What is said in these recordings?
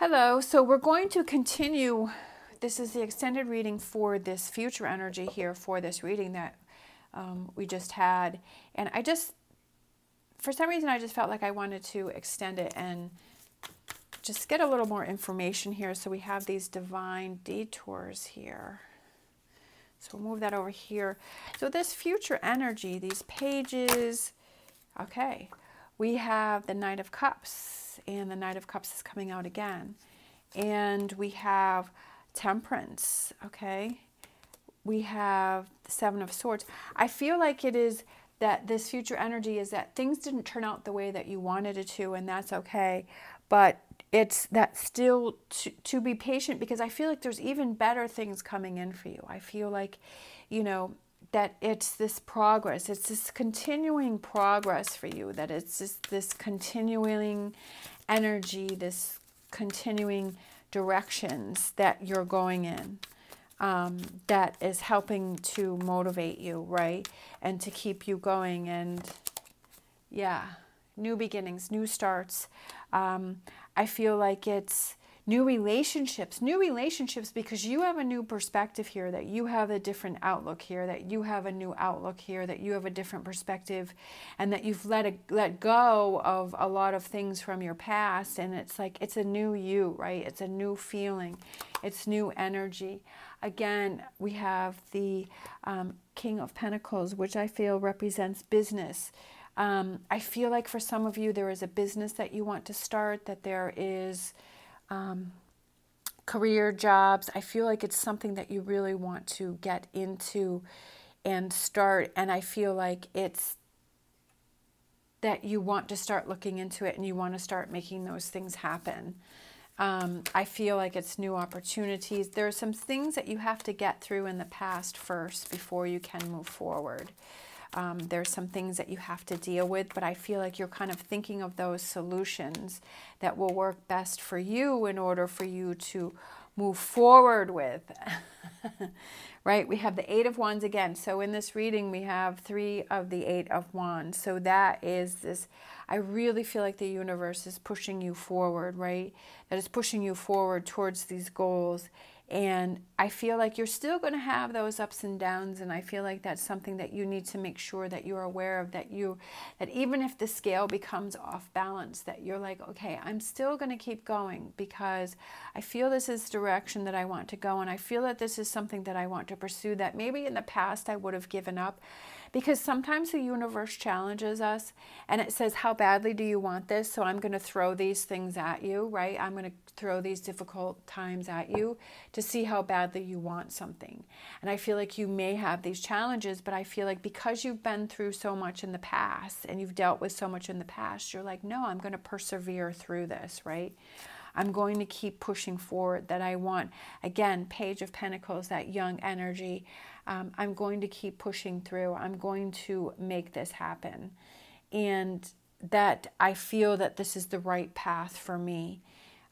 Hello, so we're going to continue. This is the extended reading for this future energy here for this reading that um, we just had. And I just, for some reason, I just felt like I wanted to extend it and just get a little more information here. So we have these divine detours here. So we'll move that over here. So this future energy, these pages, okay, we have the Knight of Cups, and the Knight of Cups is coming out again. And we have Temperance, okay? We have the Seven of Swords. I feel like it is that this future energy is that things didn't turn out the way that you wanted it to, and that's okay. But it's that still to, to be patient because I feel like there's even better things coming in for you. I feel like, you know, that it's this progress, it's this continuing progress for you, that it's just this continuing energy, this continuing directions that you're going in. Um, that is helping to motivate you, right? And to keep you going. And yeah, new beginnings, new starts. Um, I feel like it's new relationships, new relationships because you have a new perspective here, that you have a different outlook here, that you have a new outlook here, that you have a different perspective, and that you've let, a, let go of a lot of things from your past. And it's like, it's a new you, right? It's a new feeling, it's new energy. Again, we have the um, King of Pentacles, which I feel represents business. Um, I feel like for some of you, there is a business that you want to start, that there is um, career jobs. I feel like it's something that you really want to get into and start. And I feel like it's that you want to start looking into it and you want to start making those things happen. Um, I feel like it's new opportunities. There are some things that you have to get through in the past first before you can move forward. Um, there's some things that you have to deal with, but I feel like you're kind of thinking of those solutions that will work best for you in order for you to move forward with. right? We have the Eight of Wands again. So in this reading, we have three of the Eight of Wands. So that is this, I really feel like the universe is pushing you forward, right? That is pushing you forward towards these goals and I feel like you're still going to have those ups and downs. And I feel like that's something that you need to make sure that you're aware of that you, that even if the scale becomes off balance, that you're like, okay, I'm still going to keep going because I feel this is direction that I want to go. And I feel that this is something that I want to pursue that maybe in the past I would have given up because sometimes the universe challenges us and it says, How badly do you want this? So I'm going to throw these things at you, right? I'm going to throw these difficult times at you to see how badly you want something. And I feel like you may have these challenges, but I feel like because you've been through so much in the past and you've dealt with so much in the past, you're like, No, I'm going to persevere through this, right? I'm going to keep pushing forward that I want. Again, Page of Pentacles, that young energy um, I'm going to keep pushing through. I'm going to make this happen. And that I feel that this is the right path for me.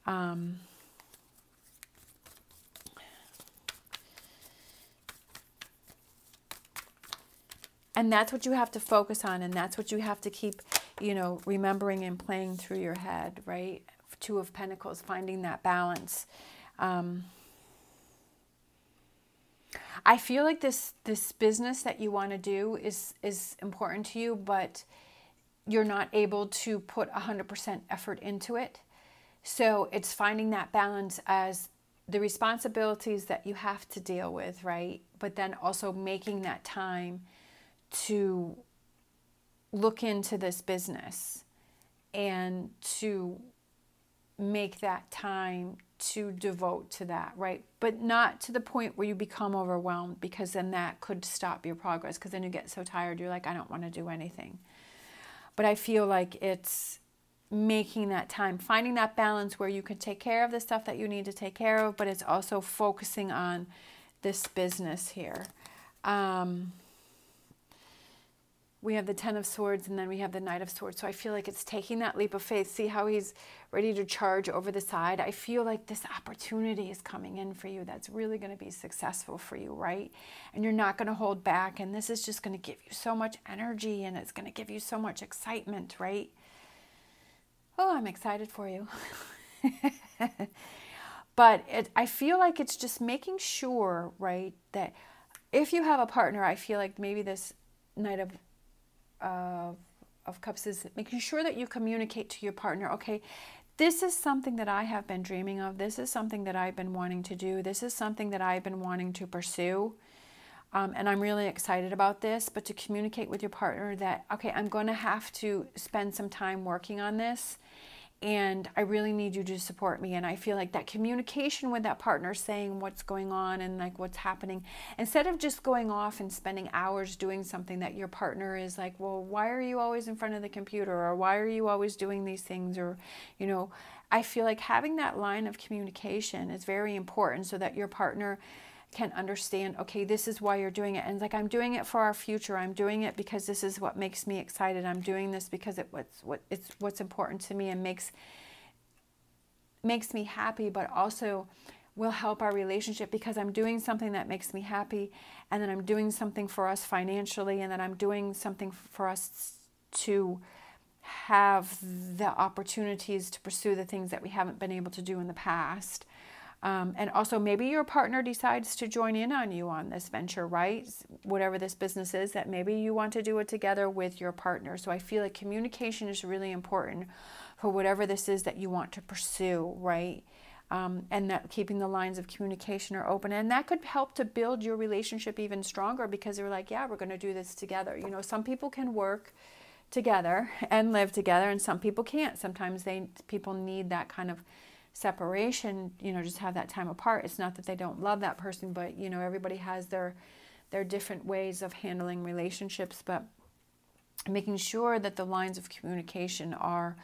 Um, and that's what you have to focus on and that's what you have to keep you know remembering and playing through your head right two of pentacles finding that balance um, I feel like this this business that you want to do is is important to you, but you're not able to put 100% effort into it. So it's finding that balance as the responsibilities that you have to deal with, right? But then also making that time to look into this business and to make that time to devote to that, right? But not to the point where you become overwhelmed because then that could stop your progress because then you get so tired you're like, I don't want to do anything. But I feel like it's making that time, finding that balance where you can take care of the stuff that you need to take care of, but it's also focusing on this business here. Um, we have the Ten of Swords and then we have the Knight of Swords. So I feel like it's taking that leap of faith. See how he's ready to charge over the side? I feel like this opportunity is coming in for you that's really going to be successful for you, right? And you're not going to hold back. And this is just going to give you so much energy and it's going to give you so much excitement, right? Oh, I'm excited for you. but it, I feel like it's just making sure, right, that if you have a partner, I feel like maybe this Knight of uh, of Cups is making sure that you communicate to your partner, okay, this is something that I have been dreaming of. This is something that I've been wanting to do. This is something that I've been wanting to pursue. Um, and I'm really excited about this. But to communicate with your partner that, okay, I'm going to have to spend some time working on this and I really need you to support me. And I feel like that communication with that partner, saying what's going on and like what's happening, instead of just going off and spending hours doing something that your partner is like, well, why are you always in front of the computer? Or why are you always doing these things? Or, you know, I feel like having that line of communication is very important so that your partner can understand, okay, this is why you're doing it. And like, I'm doing it for our future. I'm doing it because this is what makes me excited. I'm doing this because it, what's, what, it's what's important to me and makes, makes me happy, but also will help our relationship because I'm doing something that makes me happy and then I'm doing something for us financially and then I'm doing something for us to have the opportunities to pursue the things that we haven't been able to do in the past. Um, and also, maybe your partner decides to join in on you on this venture, right? Whatever this business is, that maybe you want to do it together with your partner. So, I feel like communication is really important for whatever this is that you want to pursue, right? Um, and that keeping the lines of communication are open. And that could help to build your relationship even stronger because they're like, yeah, we're going to do this together. You know, some people can work together and live together, and some people can't. Sometimes they people need that kind of separation, you know, just have that time apart. It's not that they don't love that person, but you know, everybody has their their different ways of handling relationships, but making sure that the lines of communication are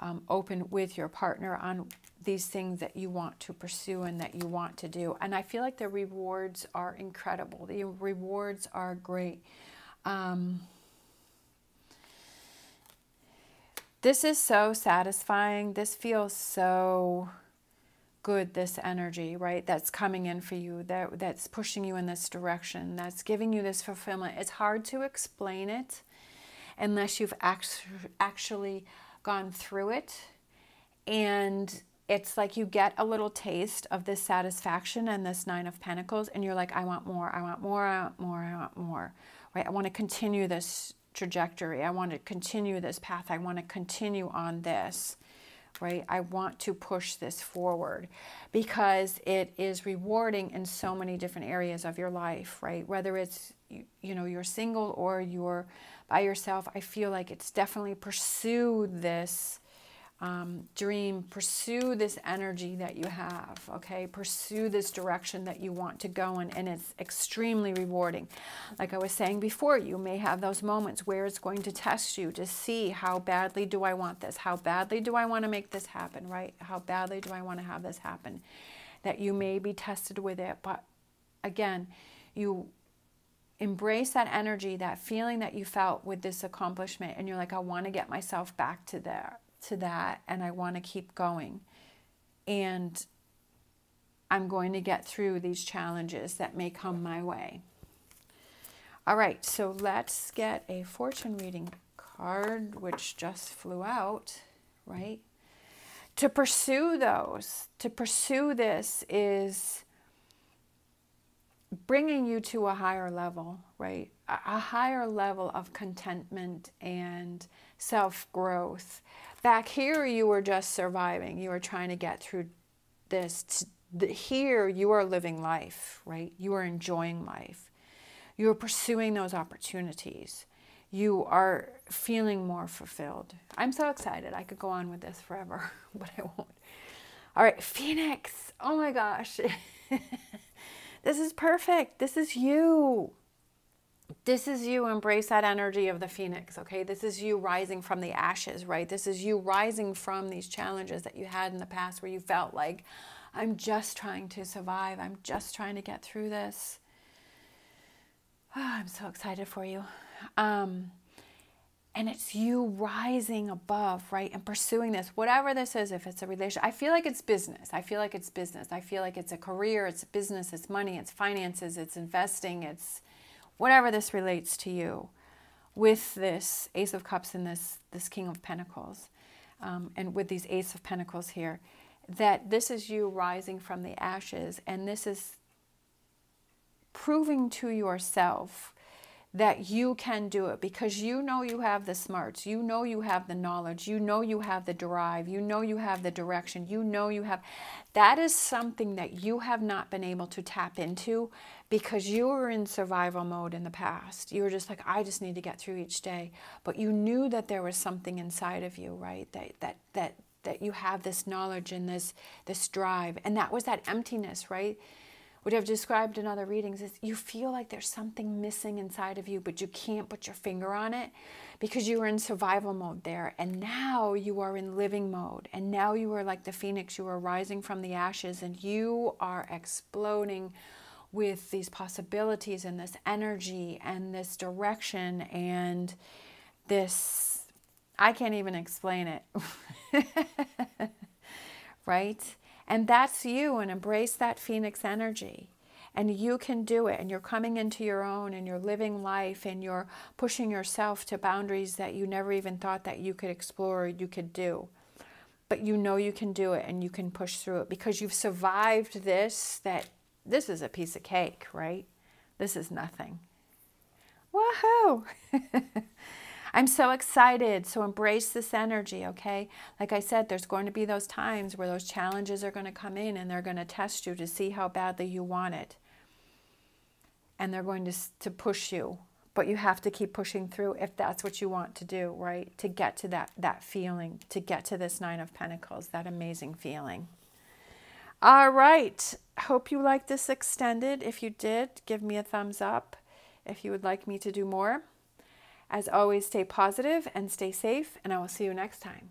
um, open with your partner on these things that you want to pursue and that you want to do. And I feel like the rewards are incredible. The rewards are great. Um, this is so satisfying. This feels so good this energy right that's coming in for you that that's pushing you in this direction that's giving you this fulfillment. It's hard to explain it unless you've act- actually gone through it. And it's like you get a little taste of this satisfaction and this nine of pentacles and you're like i want more i want more i want more i want more right? I want to continue this trajectory. I want to continue this path. I want to continue on this right? I want to push this forward because it is rewarding in so many different areas of your life, right? Whether it's you know you're single or you're by yourself, I feel like it's definitely pursue this um, dream, pursue this energy that you have, okay? Pursue this direction that you want to go in, and it's extremely rewarding. Like I was saying before, you may have those moments where it's going to test you to see how badly do I want this? How badly do I want to make this happen, right? How badly do I want to have this happen? That you may be tested with it, but again, you embrace that energy, that feeling that you felt with this accomplishment, and you're like, I want to get myself back to there to that and I want to keep going. And I'm going to get through these challenges that may come my way. All right, so let's get a fortune reading card, which just flew out, right? To pursue those, to pursue this is bringing you to a higher level, right? A, higher level of contentment and self growth Back here, you were just surviving. You were trying to get through this. Here, you are living life, right? You are enjoying life. You are pursuing those opportunities. You are feeling more fulfilled. I'm so excited. I could go on with this forever, but I won't. All right, Phoenix. Oh my gosh. this is perfect. This is you. This is you. Embrace that energy of the phoenix okay? This is you rising from the ashes right? This is you rising from these challenges that you had in the past where you felt like i'm just trying to survive. I'm just trying to get through this. Oh, i'm so excited for you. Um, and it's you rising above right and pursuing this whatever this is if it's a relationship i feel like it's business. I feel like it's business. I feel like it's a career it's business it's money it's finances it's investing it's whatever this relates to you, with this Ace of Cups and this, this King of Pentacles, um, and with these Ace of Pentacles here, that this is you rising from the ashes, and this is proving to yourself that you can do it because you know you have the smarts, you know you have the knowledge, you know you have the drive, you know you have the direction, you know you have. That is something that you have not been able to tap into because you were in survival mode in the past. You were just like, I just need to get through each day. But you knew that there was something inside of you, right? That that that that you have this knowledge and this this drive, and that was that emptiness, right? What I've described in other readings is you feel like there's something missing inside of you, but you can't put your finger on it because you were in survival mode there. And now you are in living mode. And now you are like the phoenix, you are rising from the ashes and you are exploding with these possibilities and this energy and this direction and this. I can't even explain it. right? And that's you, and embrace that phoenix energy. And you can do it, and you're coming into your own, and you're living life, and you're pushing yourself to boundaries that you never even thought that you could explore or you could do. But you know you can do it, and you can push through it because you've survived this. That this is a piece of cake, right? This is nothing. Woohoo! I'm so excited. So embrace this energy, okay? Like I said, there's going to be those times where those challenges are going to come in and they're going to test you to see how badly you want it. And they're going to, to push you. But you have to keep pushing through if that's what you want to do, right? To get to that, that feeling, to get to this Nine of Pentacles, that amazing feeling. All right. Hope you liked this extended. If you did, give me a thumbs up if you would like me to do more. As always, stay positive and stay safe, and I will see you next time.